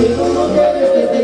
Y tú no quieres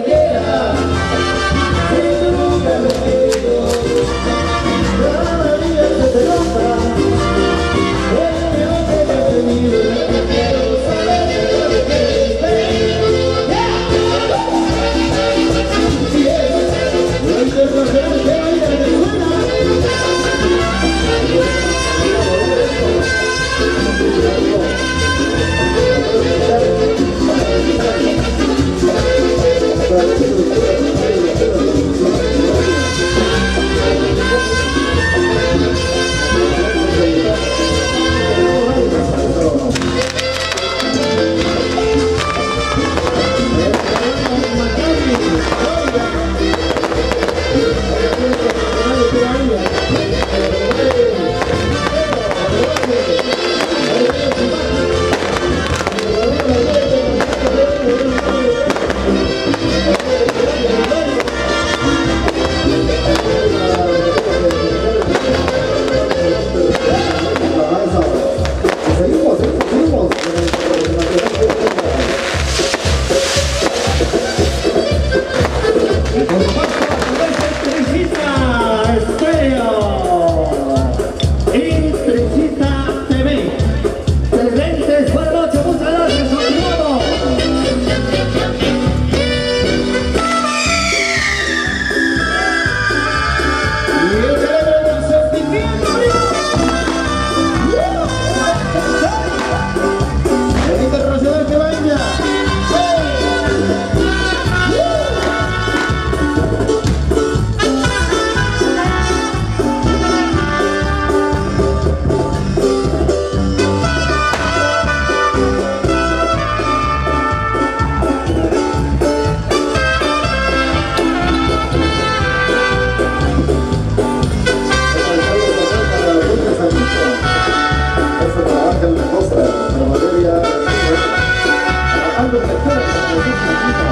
you